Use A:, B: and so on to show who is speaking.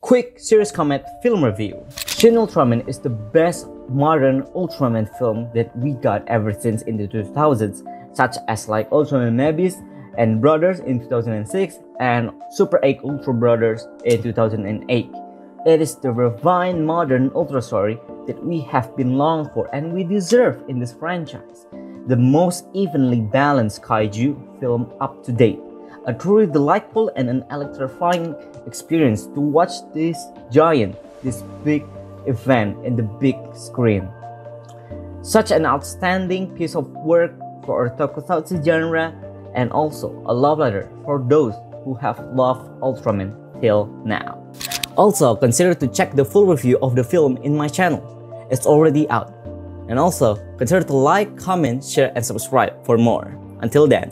A: Quick Sirius Comet film review. Shin Ultraman is the best modern Ultraman film that we got ever since in the 2000s, such as like Ultraman Mebius and Brothers in 2006 and Super 8 Ultra Brothers in 2008. It is the refined modern Ultra story that we have been long for and we deserve in this franchise. The most evenly balanced kaiju film up to date a truly delightful and an electrifying experience to watch this giant, this big event in the big screen. Such an outstanding piece of work for our tokusatsu genre and also a love letter for those who have loved Ultraman till now. Also, consider to check the full review of the film in my channel. It's already out. And also, consider to like, comment, share, and subscribe for more. Until then,